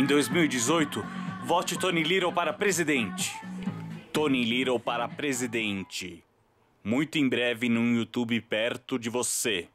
Em 2018, vote Tony Little para presidente. Tony Little para presidente. Muito em breve num YouTube perto de você.